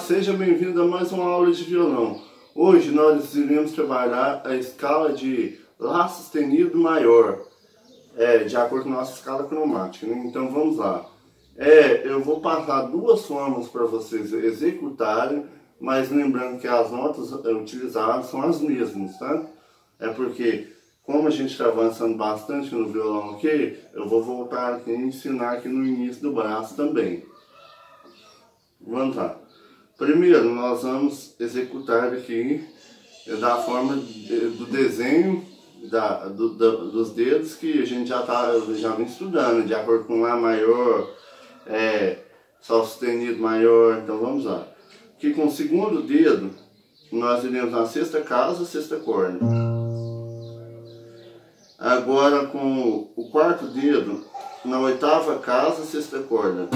seja bem-vindo a mais uma aula de violão. Hoje nós iremos trabalhar a escala de Lá sustenido maior, é, de acordo com a nossa escala cromática. Né? Então vamos lá. É, eu vou passar duas formas para vocês executarem, mas lembrando que as notas utilizadas são as mesmas, tá? É porque, como a gente está avançando bastante no violão aqui, eu vou voltar aqui e ensinar aqui no início do braço também. Vamos lá. Primeiro, nós vamos executar aqui da forma do desenho da, do, da, dos dedos que a gente já tá já vem estudando, de acordo com Lá maior, é, Sol sustenido maior. Então vamos lá. Que com o segundo dedo, nós iremos na sexta casa, sexta corda. Agora com o quarto dedo, na oitava casa, sexta corda.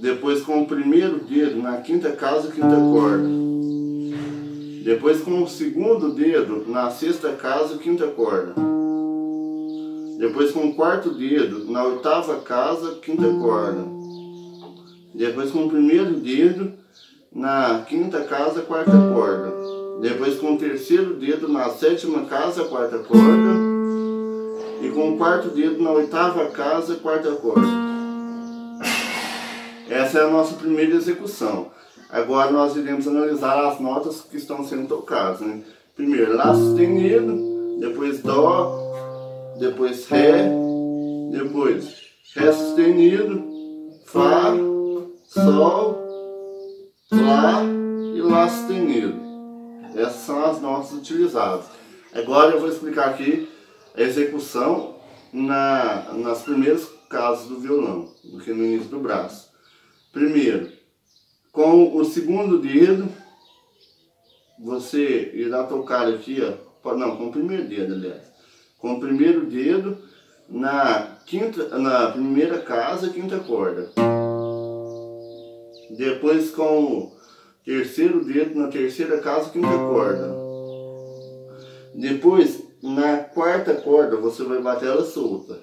Depois com o primeiro dedo na quinta casa, quinta corda. Depois com o segundo dedo na sexta casa, quinta corda. Depois com o quarto dedo na oitava casa, quinta corda. Depois com o primeiro dedo na quinta casa, quarta corda. Depois com o terceiro dedo na sétima casa, quarta corda. E com o quarto dedo na oitava casa, quarta corda. Essa é a nossa primeira execução. Agora nós iremos analisar as notas que estão sendo tocadas. Né? Primeiro Lá sustenido, depois Dó, depois Ré, depois Ré sustenido, Fá, Sol, Lá e Lá sustenido. Essas são as notas utilizadas. Agora eu vou explicar aqui a execução na, nas primeiras casas do violão, do que no início do braço. Primeiro, com o segundo dedo, você irá tocar aqui, ó, não, com o primeiro dedo, aliás. Com o primeiro dedo na quinta, na primeira casa, quinta corda. Depois com o terceiro dedo na terceira casa, quinta corda. Depois, na quarta corda, você vai bater ela solta.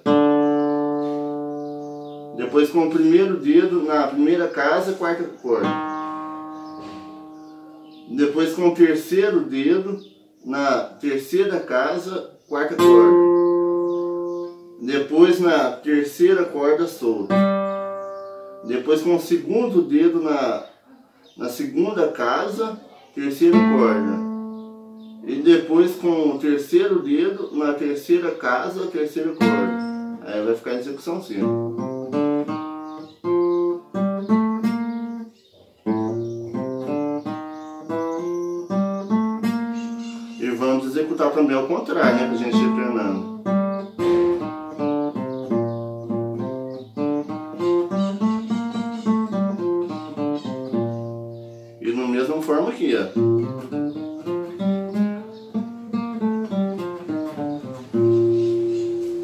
Depois com o primeiro dedo na primeira casa, quarta corda. Depois com o terceiro dedo na terceira casa, quarta corda. Depois na terceira corda solta. Depois com o segundo dedo na, na segunda casa, terceira corda. E depois com o terceiro dedo na terceira casa, terceira corda. Aí vai ficar em execução simples. Executar também ao contrário, né? Pra gente ir treinando. E no mesma forma aqui, ó.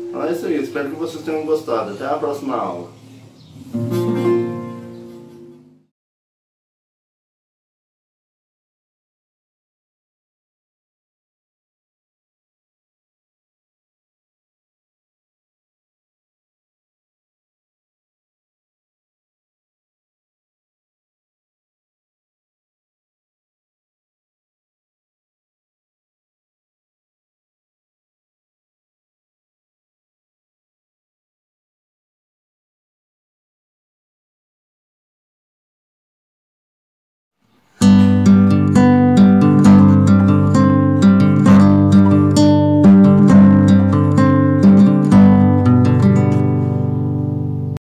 Então é isso aí, espero que vocês tenham gostado. Até a próxima aula.